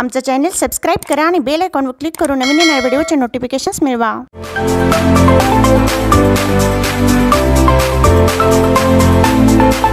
आमचं channel subscribe करा आणि बेल आयकॉनवर क्लिक करून नवीन नवीन व्हिडिओचे नोटिफिकेशन्स मिळवा. Today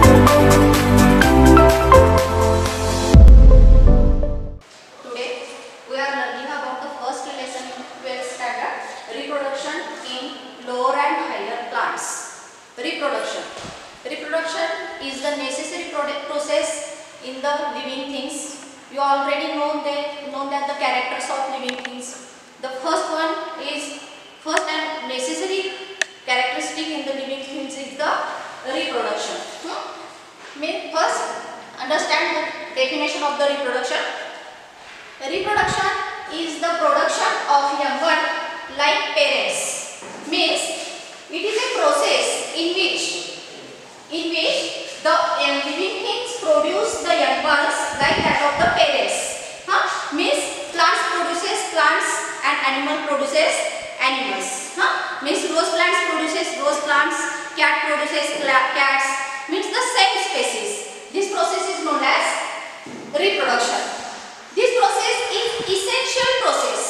first understand the definition of the reproduction. Reproduction is the production of young one like parents. Means it is a process in which in which the uh, living things produce the young ones like that of the parents. Huh? Means plants produces plants and animal produces animals. Huh? Means rose plants produces rose plants, cat produces cats. Means the same species. This process is known as reproduction. This process is essential process.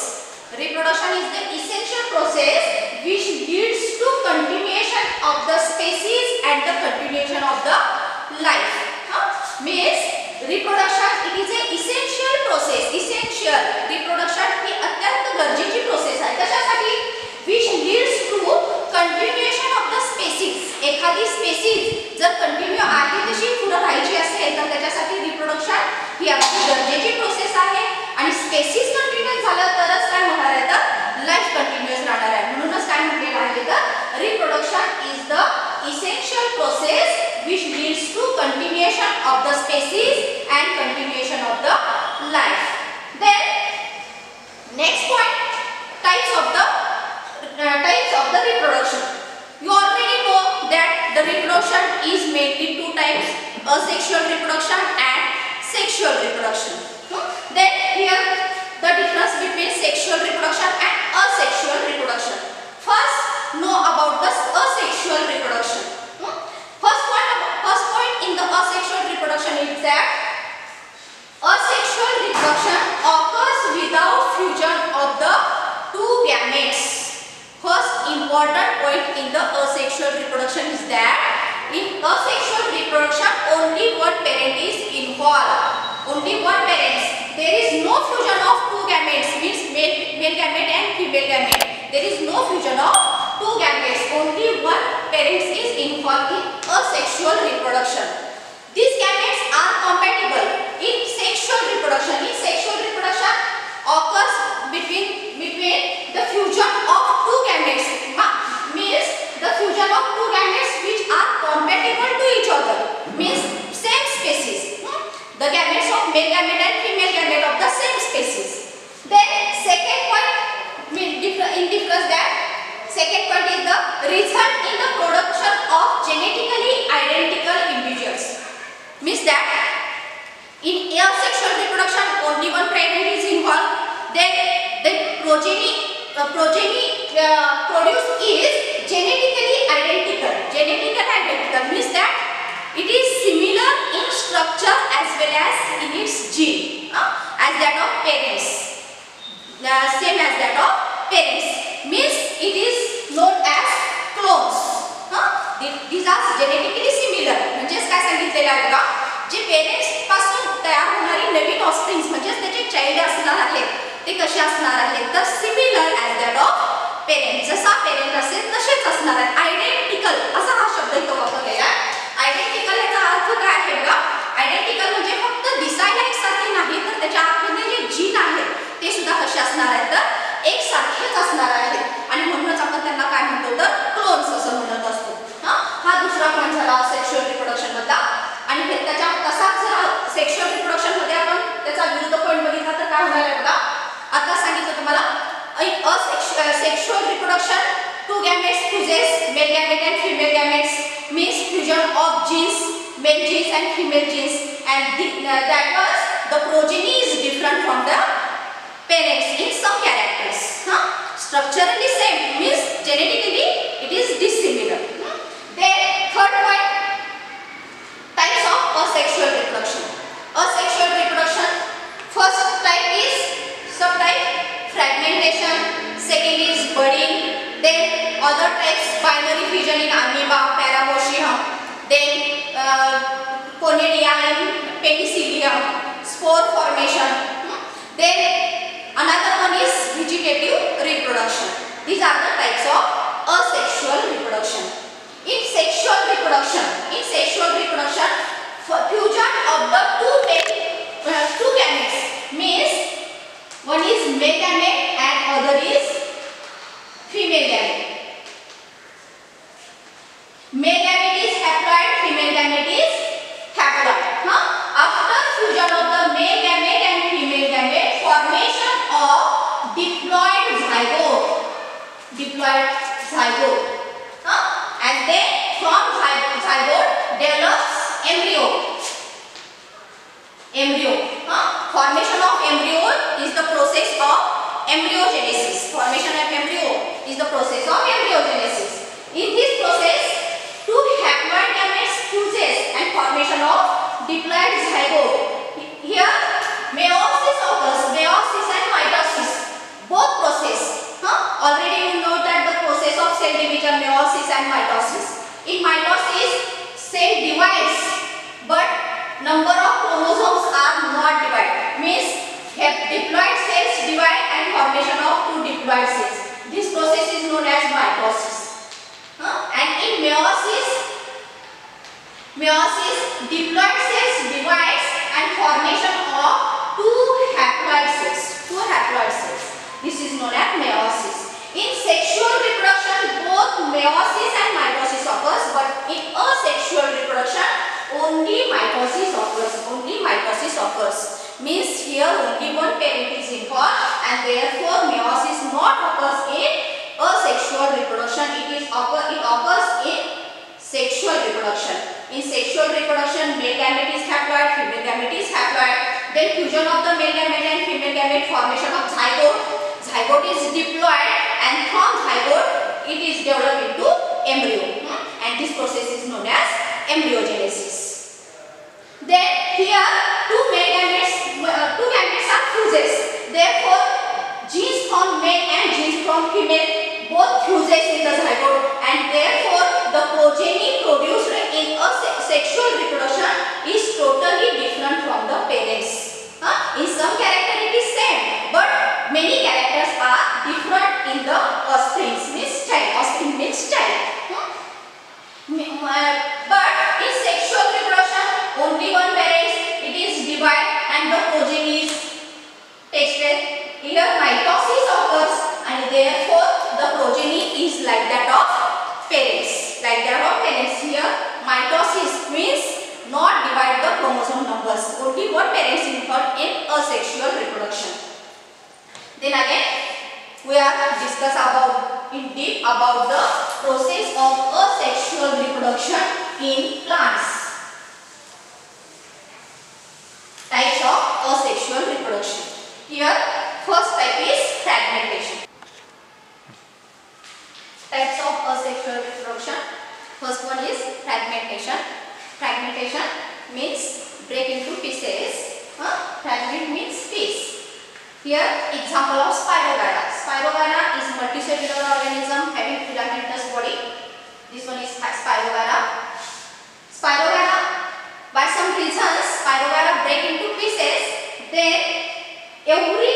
Reproduction is the essential process which leads to continuation of the species and the continuation of the life. Huh? Means reproduction it is a essential process. Essential reproduction ही अत्यंत गरजेची process आहे कशासाठी which एखादी species जर continue आहे तशी पुढे राहायची असेल तर त्याच्यासाठी रिप्रोडक्शन ही अगदी गरजेची प्रोसेस आहे आणि स्पेसीज कंटिन्युअस झालं तरच काय होणार आहे तर लाईफ कंटिन्युअस राहणार आहे म्हणूनच काय म्हटलेलं आहे तर reproduction is the essential process which leads to continuation of the species and continuation of the life. Then next point types of the uh, types of the reproduction. You already that the reproduction is mainly two types, asexual reproduction and sexual reproduction. Hmm? Then here the difference between sexual reproduction and asexual reproduction. First, know about the asexual reproduction. Hmm? First point, first point in the asexual reproduction is that asexual reproduction occurs without fusion of the two gametes. First important point in the asexual reproduction is that in asexual reproduction only one parent is involved. Only one parent. There is no fusion of two gametes means male, male gamete and female gamete. There is no fusion of two gametes. Only one parent is involved in asexual reproduction. These gametes are compatible in sexual reproduction. In sexual reproduction occurs between between the fusion of two gametes. Means the fusion of two gametes which are compatible to each other. Means same species. Hmm? The gametes of male gamete and female gamete of the same species. त्याच्या तसाच sexual reproduction आपण त्याचा विरुद्ध point बघितला तर काय होणार आहे बघा आता सांगितलं तुम्हाला sexual reproduction two gametes fuses male gamete and female gametes means fusion of genes male genes and female genes and that was the progeny is different from the parents in some characters. Huh? Structurally same, means genetically it is dissimilar. Hmm? Then formation. Then another one is vegetative reproduction. These are the types of asexual reproduction. In sexual reproduction, in sexual reproduction, fusion of the two uh, two gametes means one is male gamete and other is female gamete. Male gamete is haploid, female gamete is haploid. Huh? After fusion of the male gamete and female gamete, formation of diploid zygote. Diploid zygote. Huh? And then from zygote develops embryo. Embryo. Huh? Formation of embryo is the process of embryogenesis. Formation of embryo is the process of embryogenesis. In this process, two haploid gametes fuses and formation of diploid zygote. Here, meiosis occurs. Meiosis and mitosis. Both process. Huh? Already you know cell division, meiosis and mitosis. In mitosis, cell divides, but number of chromosomes are not divided. Means diploid cells divide and formation of two diploid cells. This process is known as mitosis. Huh? And in meiosis, meiosis diploid cells divides and formation of two haploid cells. Two haploid cells. This is known as meiosis. In sexual reproduction, meiosis and mitosis occurs, but in asexual reproduction, only mitosis occurs. Only mitosis occurs. Means here only one parent is involved, and therefore meiosis not occurs in asexual reproduction. It is occur. It occurs in sexual reproduction. In sexual reproduction, male gamete is haploid, female gamete is haploid. Then fusion of the male gamete and female gamete, formation of zygote. Zygote is diploid and from zygote it is developed into embryo hmm? and this process is known as embryogenesis. Then here two male gametes, uh, two gametes are fuses. Therefore, genes from male and genes from female both fuses in the zygote and therefore the progeny produced in a se sexual reproduction is totally different from the parents. Huh? In some character it is same but many characters are different in the offspring means child. Offspring means child. Hmm? But in sexual reproduction only one parent it is divide and the progeny is takes. Here mitosis occurs and therefore the progeny is like that of parents. Like that of parents here mitosis means not divide the chromosome numbers. Only one parent is involved in asexual reproduction. Then again we are discuss about in deep about the process of asexual reproduction in plants. Types of asexual reproduction. Here first type is fragmentation. Types of asexual reproduction. First one is fragmentation. Fragmentation means break into pieces. Huh? Fragment means piece. Here example of Spirogyra. Spirogyra is multicellular organism having filamentous body. This one is Spirogyra. Spirogyra by some reasons Spirogyra break into pieces. Then every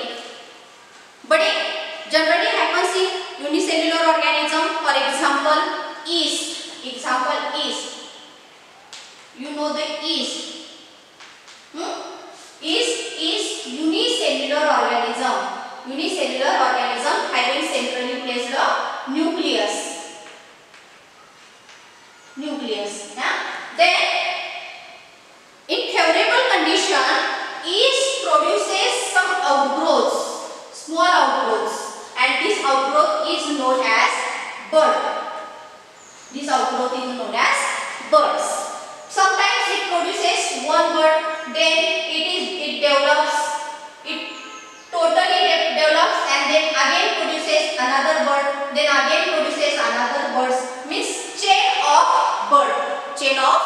Budding. Budding generally happens in unicellular organism. For example, yeast. Example yeast. You know the yeast. Hmm? Yeast is unicellular organism unicellular organism having centrally placed nucleus. Nucleus. Yeah? Then, outgrowth is known as buds. Sometimes it produces one bud, then it is it develops, it totally develops and then again produces another bud, then again produces another bud. Means chain of bud, chain of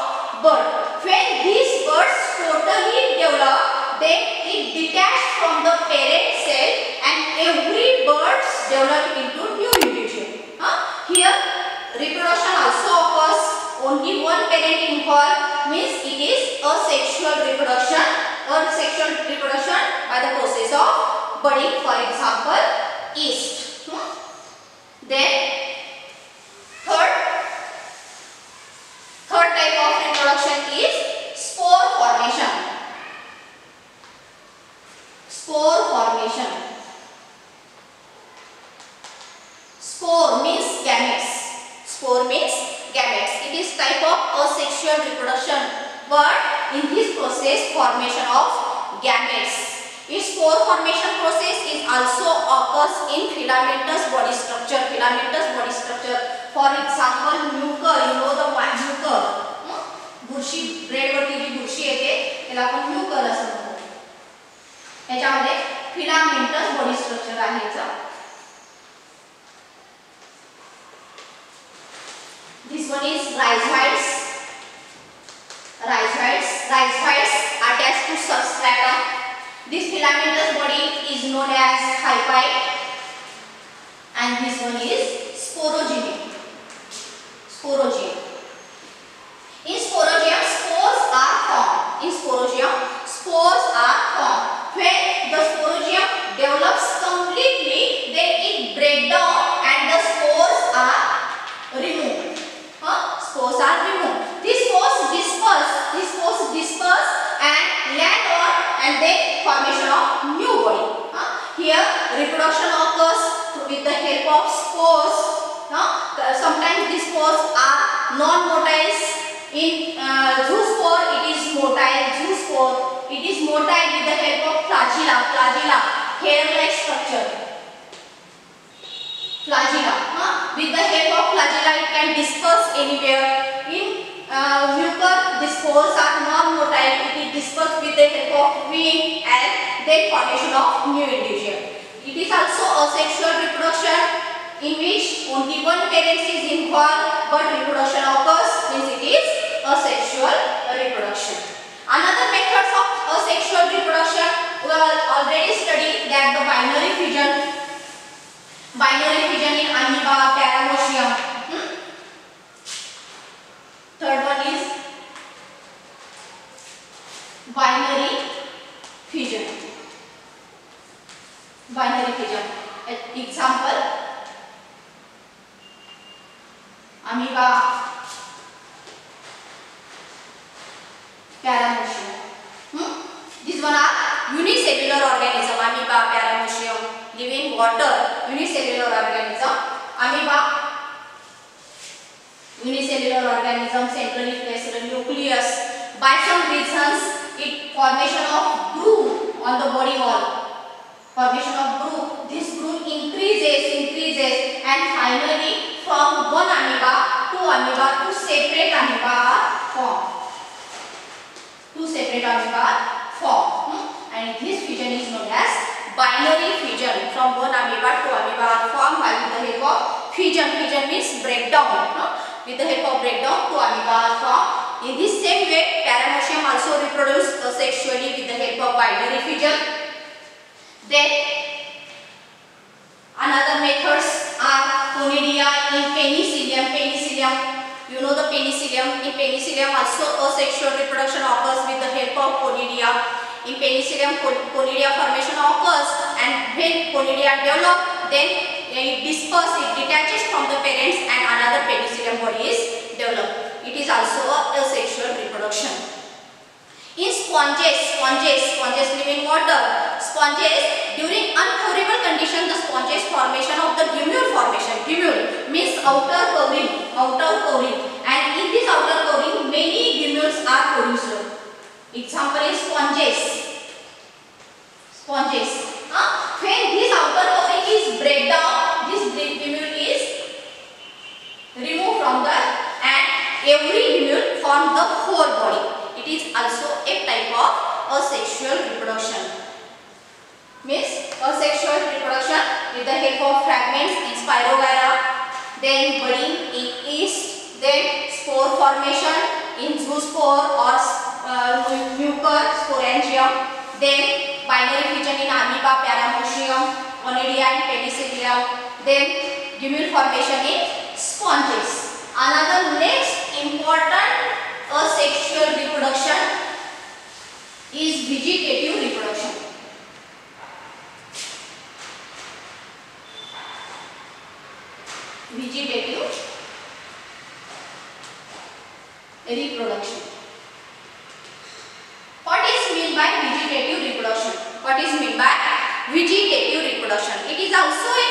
bud. When these buds totally develop, then it detach from the parent cell and every bud develop into new individual. Huh? Here reproduction also occurs only one parent involved means it is asexual reproduction or sexual reproduction by the process of budding for example yeast. Hmm? Then third third type of reproduction is spore formation. Spore formation. Spore means gametes. Spore means gametes. It is type of asexual reproduction. But in this process, formation of gametes. Its spore formation process is also occurs in filamentous body structure. Filamentous body structure. For example, mucor. You know the one mucor. हं? बुरशी ब्रेडवरती जी बुरशी येते त्याला आपण Mucor असं म्हणतो याच्यामध्ये फिलामेंटस बॉडी स्ट्रक्चर आहे याचा This one is rhizoids. Rhizoids. Rhizoids attached to substratum. This filamentous body is known as hyphae. And this one is sporogenium. Sporogenium. In sporogenium, spores are formed. In sporogenium, spores are formed. When the sporogenium develops completely, then it breaks down and the spores are removed. Huh? Spores are removed. These spores disperse. These spores disperse and land on and then formation of new body. Huh? Here reproduction occurs with the help of spores. Huh? Sometimes these spores are non-motile. In uh, zoospore it is motile. Zoospore it is motile with the help of flagella. Flagella hair-like structure flagella. Huh? With the help of flagella, it can disperse anywhere. In uh, mucor, the spores are non-motile. It is dispersed with the help of wing and then formation of new individual. It asexual reproduction in which only one parent is involved but reproduction occurs means it is asexual reproduction. Another methods of asexual reproduction we have already studied that the binary fission binary fission in amoeba, paramecium. Hmm? Third one is binary fission. Binary fission. E- Example amoeba, paramecium. Hmm? These one are unicellular organism. Amoeba, paramecium live water. Unicellular organism. Amoeba, unicellular organism, centrally placed nucleus. By some reasons, it formation of groove on the body wall. Formation of groove. Increases, increases, and finally, from one amoeba, two amoeba, two separate amoeba formed. Two separate amoeba are formed. Hmm? And this fusion is known as binary fusion. From one amoeba to amoeba formed by the help of fusion. Fusion means breakdown. No? With the help of breakdown, two amoeba formed. In this same way, paramecium also reproduce asexually with the help of binary fusion. Then another methods are conidia in penicillium. Penicillium, you know the penicillium. In penicillium also asexual reproduction occurs with the help of conidia. In penicillium, conidia formation occurs and when conidia develop, then it disperses, it detaches from the parents and another penicillium body is developed. It is also a asexual reproduction. In sponges, sponges, sponges live in water. sponges during unfavorable condition the sponges formation of the gemmule formation gemmule means outer covering outer covering and in this outer covering many gemmules are produced. Example is sponges. Sponges. Huh? when this outer covering is break down this gemmule is removed from the and every gemmule form the whole body. It is also a type of asexual reproduction means asexual reproduction with the help of fragments in spirogyra then budding in yeast then spore formation in zoospore or uh, mucor sporangium then binary fission in amoeba paramecium onidia and penicillium then gumule formation in sponges another next important asexual reproduction is vegetative reproduction vegetative reproduction. What is mean by vegetative reproduction? What is mean by vegetative reproduction? It is also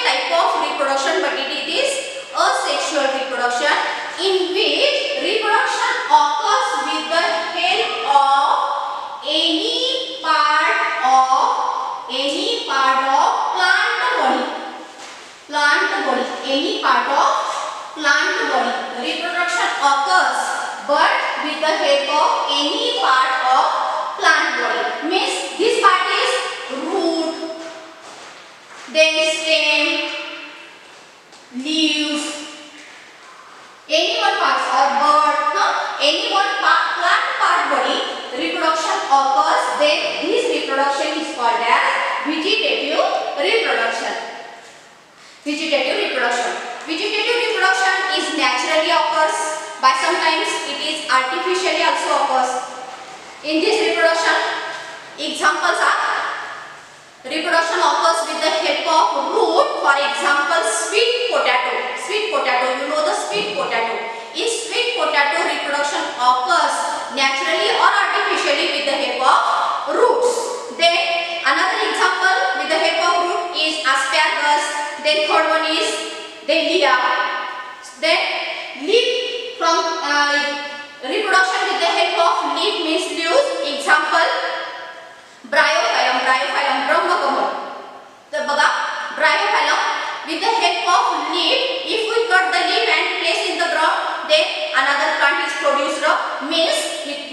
the help of any part of plant body means this part is root then stem leaves any one parts or bird no? any one part, plant part body reproduction occurs then this reproduction is called as vegetative reproduction vegetative reproduction vegetative reproduction is naturally but sometimes it is artificially also occurs. In this reproduction examples are reproduction occurs with the help of root for example sweet potato. Sweet potato you know the sweet potato. In sweet potato reproduction occurs naturally or artificially with the help of roots. Then another example with the help of root is asparagus then third one is dahlia then from uh, reproduction with the help of leaf means leaves example bryophyllum bryophyllum brahmakamal तर बघा bryophyllum with the help of leaf if we cut the leaf and place in the ground then another plant is produced means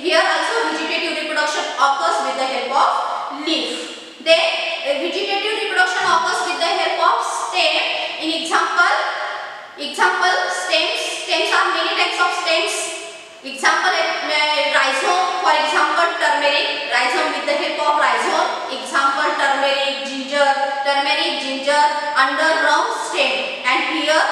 here also vegetative reproduction occurs with the help of leaf then uh, vegetative reproduction occurs with the help of stem in example example stems stems are many types of stems example uh, rhizome for example turmeric rhizome with the help of rhizome. Example turmeric ginger turmeric ginger under underground stem and here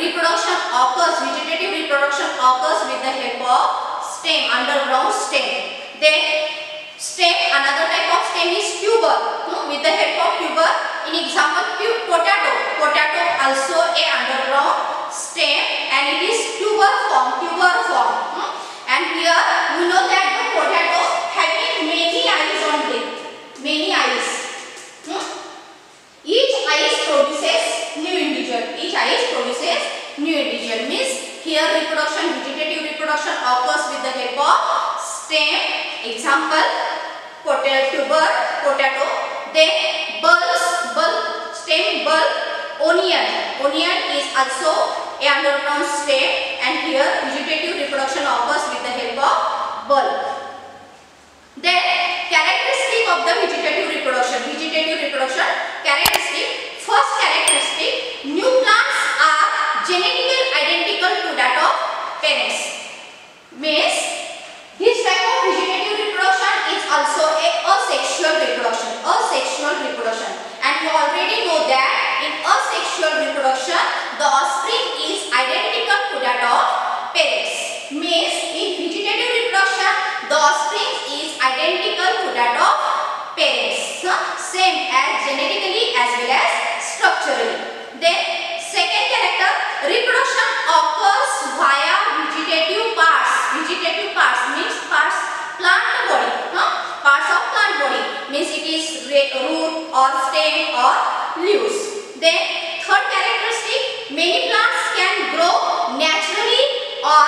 reproduction occurs vegetative reproduction occurs with the help of stem under underground stem then stem another type of stem is tuber. Hmm, with the help of tuber in example potato. Potato also a underground stem and it is tuber form tuber form. Hmm. and here you know that the potato having many eyes on them many eyes. Hmm. each eyes produces new individual. Each eyes produces new individual. Means here reproduction vegetative reproduction occurs with the help of stem example potato tuber potato then bulbs bulb stem bulb onion. Onion is also a underground stem and here vegetative reproduction occurs with the help of bulb. Then characteristic of the vegetative reproduction. Vegetative reproduction characteristic. First characteristic new plants are genetically identical to that of parents means this type of vegetative reproduction is also a asexual reproduction asexual reproduction and you already know that in asexual reproduction the offspring is identical to that of parents means in vegetative reproduction the offspring is identical to that of parents huh? same as genetically as well as structurally then second character reproduction occurs via vegetative parts vegetative parts means parts plant body huh? parts of plant body means it is root or stem or leaves. Then third characteristic, many plants can grow naturally or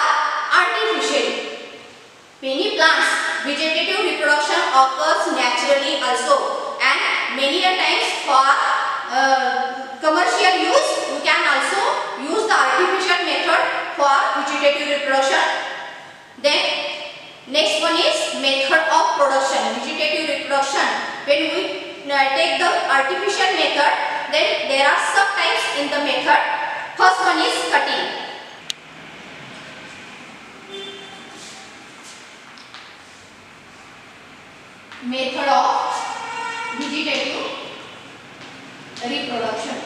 artificially. Many plants vegetative reproduction occurs naturally also and many a times for uh, commercial use you can also use the artificial method for vegetative reproduction. Then next one is method of production vegetative reproduction. When we uh, take the artificial method then there are subtypes in the method. First one is cutting. method of vegetative reproduction.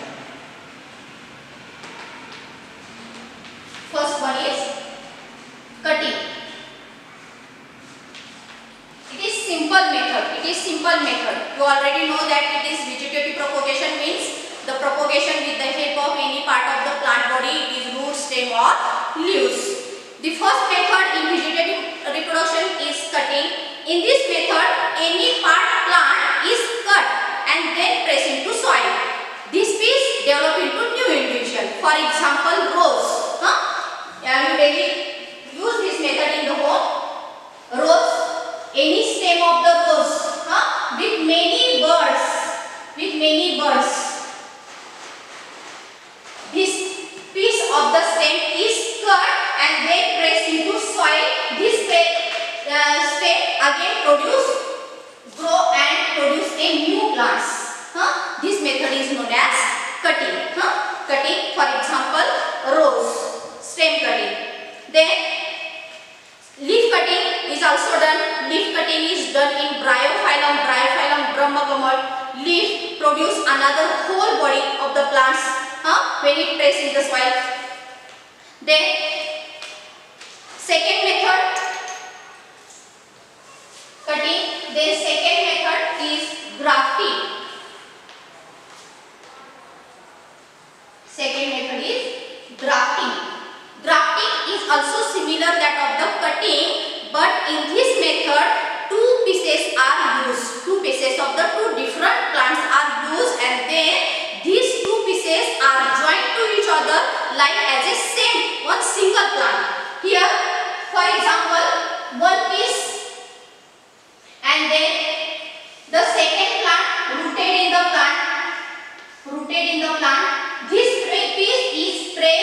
First one is cutting. It is simple method. It is simple method. You already know that it is vegetative propagation means the propagation with the help of any part of the plant body. It is root, stem or leaves. The first method in vegetative reproduction is cutting in this method, any part plant is cut and then pressed into soil. This piece develop into new individual. For example, rose. Huh? Yeah, you daily use this method in the home. Rose, any stem of the rose huh? with many birds. With many birds. This piece of the stem is cut and then pressed into soil. This uh, stem again produce, grow and produce a new plants. Huh? This method is known as cutting. Huh? Cutting for example rose, stem cutting. Then leaf cutting is also done. Leaf cutting is done in bryophyllum, bryophyllum brahmakamal. Leaf produce another whole body of the plants huh? when it press in the soil. Then second method cutting. Then second method is grafting. Second method is grafting. Also similar that of the cutting but in this method two pieces are used. Two pieces of the two different plants are used and then these two pieces are joined to each other like as a same one single plant. Here for example one piece and then the second plant rooted in the plant rooted in the plant this piece is pressed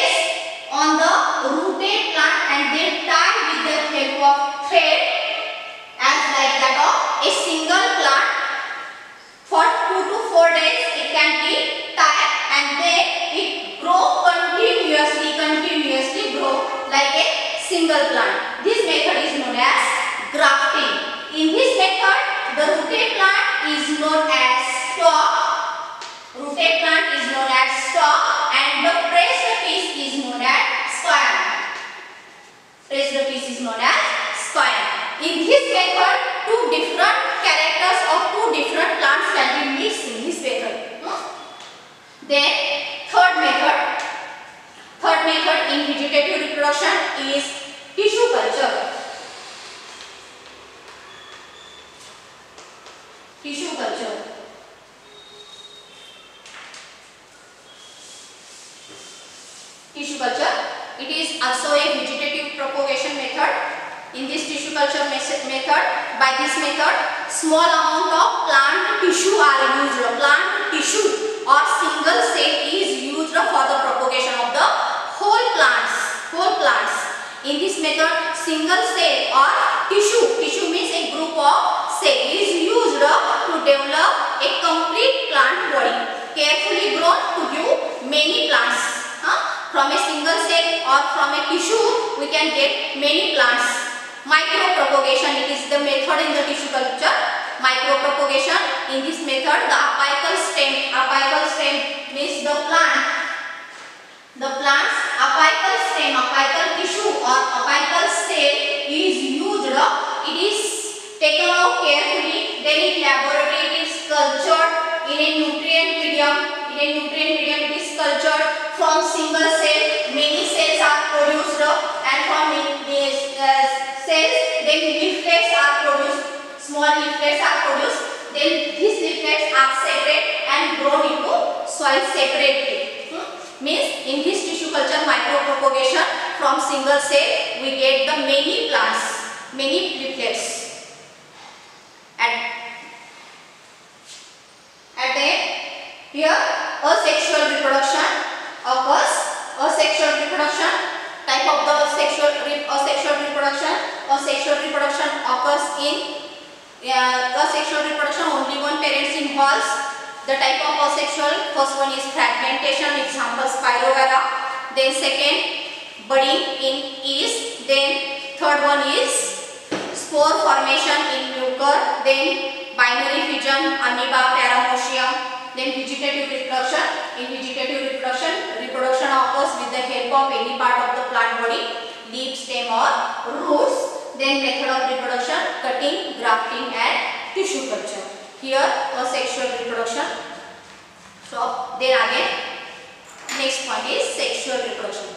Then, third method. Third method in vegetative reproduction is tissue culture. tissue culture. Tissue culture. It is also a vegetative propagation method. In this tissue culture method, by this method, small amount of plant tissue are used. Plant tissue or single cell is used for the propagation of the whole plants. Whole plants. In this method, single cell or tissue, tissue means a group of cell is used to develop a complete plant body, carefully grown to give many plants. Huh? From a single cell or from a tissue, we can get many plants. Micropropagation, it is the method in the tissue culture. Micropropagation, in this method, the the plant's apical stem, apical tissue or apical cell is used. It is taken out carefully. Then in laboratory it is cultured in a nutrient medium. In a nutrient medium it is cultured from single cell. Many cells are produced and from uh, cells then leaflets are produced. Small leaflets are produced. Then these leaflets are separate and grown into soil separately. Means in this tissue culture micropropagation from single cell we get the many plants, many leaflets. At, at the here asexual reproduction occurs. Asexual reproduction type of the sexual asexual reproduction. Asexual reproduction occurs in uh, asexual reproduction only one parents involves. The type of asexual first one is fragmentation example spirogyra. Then second budding in yeast. Then third one is spore formation in mucor. Then binary fission amoeba paramecium. Then vegetative reproduction. In vegetative reproduction, reproduction occurs with the help of any part of the plant body, leaf, stem or roots. Then method of reproduction, cutting, grafting and tissue culture. Here for sexual reproduction. So then again next point is sexual reproduction.